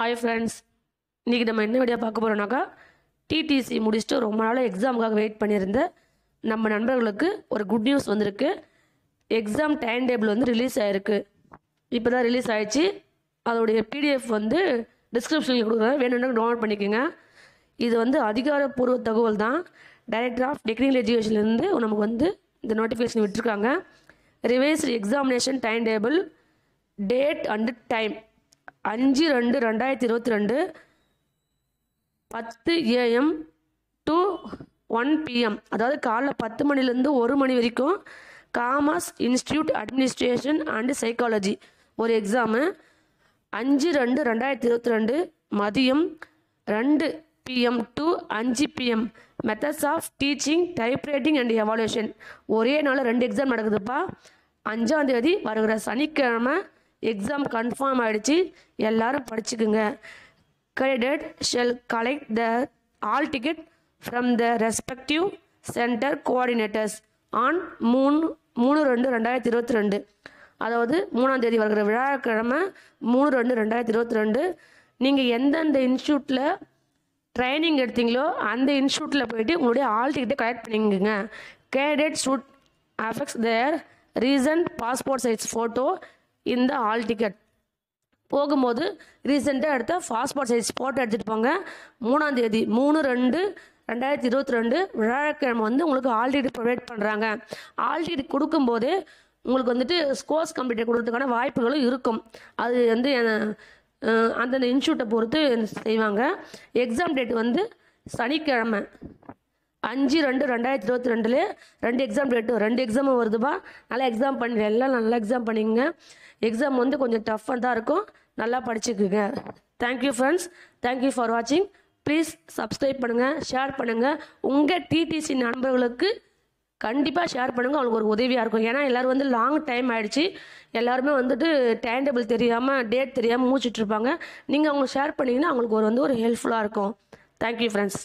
Hi friends இன்றைக்கி நம்ம என்ன வீடியோ பார்க்க போகிறோம்னாக்கா டிடிசி முடிச்சுட்டு ரொம்ப நாளாக எக்ஸாமுக்காக வெயிட் பண்ணியிருந்த நம்ம நண்பர்களுக்கு ஒரு குட் நியூஸ் வந்திருக்கு. எக்ஸாம் டைம் டேபிள் வந்து ரிலீஸ் ஆகிருக்கு இப்போ தான் ரிலீஸ் ஆகிடுச்சு அதோடைய பிடிஎஃப் வந்து டிஸ்கிரிப்ஷனில் கொடுக்குறேன் வேணும்னா டவுன்லோட் பண்ணிக்கோங்க. இது வந்து அதிகாரப்பூர்வ தகவல் தான். டைரக்டர் ஆஃப் டெக்னிக்கல் எஜுகேஷன்லேருந்து நமக்கு வந்து இந்த நோட்டிஃபிகேஷன் விட்டுருக்காங்க. Revised examination time table date and time அஞ்சு ரெண்டு ரெண்டாயிரத்தி இருபத்தி ரெண்டு பத்து ஏஎம் டு ஒன் பிஎம் அதாவது காலைல பத்து மணிலேருந்து ஒரு மணி வரைக்கும் commerce institute administration and psychology ஒரு எக்ஸாமு அஞ்சு ரெண்டு ரெண்டாயிரத்தி இருபத்தி ரெண்டு மதியம் ரெண்டு பிஎம் டு அஞ்சு PM methods of teaching typewriting and evaluation ஒரே நாள் ரெண்டு எக்ஸாம் நடக்குதுப்பா. அஞ்சாம் தேதி வருகிற சனிக்கிழமை எக்ஸாம் கன்ஃபார்ம் ஆயிடுச்சு. எல்லாரும் படிச்சுக்குங்க. Candidate shall collect the hall ticket from the respective centre coordinators on மூணு மூணு ரெண்டு ரெண்டாயிரத்தி இருபத்தி ரெண்டு. அதாவது மூணாம் தேதி வருகிற விழாக்கிழமை மூணு ரெண்டு ரெண்டாயிரத்தி இருபத்தி ரெண்டு. நீங்கள் எந்தெந்த இன்ஸ்டியூட்டில் ட்ரைனிங் எடுத்தீங்களோ அந்த இன்ஸ்டியூட்டில் போயிட்டு உங்களுடைய ஆல் டிக்கெட்டை கலெக்ட் பண்ணிக்கோங்க. Candidate should affix their recent passport size photo இந்த ஆல் டிக்கெட் போகும்போது ரீசெண்டாக எடுத்த பாஸ்போர்ட் சைஸ் ஃபோட்டோ எடுத்துகிட்டு போங்க. மூணாம் தேதி மூணு ரெண்டு ரெண்டாயிரத்தி இருபத்தி ரெண்டு வியாழக்கிழமை வந்து உங்களுக்கு ஆல் ப்ரொவைட் பண்ணுறாங்க ஆல் கொடுக்கும்போதே கொடுக்கும்போது உங்களுக்கு வந்துட்டு ஸ்கோர்ஸ் கம்ப்ளீட் கொடுக்கறதுக்கான வாய்ப்புகளும் இருக்கும். அது வந்து அந்தந்த இன்ஸ்டியூட்டை பொறுத்து செய்வாங்க. எக்ஸாம் டேட் வந்து சனிக்கிழமை. அஞ்சு ரெண்டு ரெண்டாயிரத்தி இருபத்தி ரெண்டில் ரெண்டு எக்ஸாம் டேட்டு ரெண்டு எக்ஸாமும் வருதுப்பா. நல்லா எக்ஸாம் பண்ணி எல்லாம் நல்லா எக்ஸாம் பண்ணிக்கங்க. எக்ஸாம் வந்து கொஞ்சம் டஃப்பாக தான் இருக்கும். நல்லா படிச்சுக்குங்க. Thank you friends thank you for வாட்சிங் ப்ளீஸ் சப்ஸ்கிரைப் பண்ணுங்கள் ஷேர் பண்ணுங்கள் உங்கள் டிடிசி நண்பர்களுக்கு கண்டிப்பாக ஷேர் பண்ணுங்கள் அவங்களுக்கு ஒரு உதவியாக இருக்கும். ஏன்னா எல்லோரும் வந்து லாங் டைம் ஆகிடுச்சு எல்லாருமே வந்துட்டு டைம் டேபிள் தெரியாமல் டேட் தெரியாமல் மூச்சிட்டு இருப்பாங்க. நீங்கள் அவங்க ஷேர் பண்ணிங்கன்னா அவங்களுக்கு ஒரு வந்து ஒரு ஹெல்ப்ஃபுல்லாக இருக்கும். Thank you friends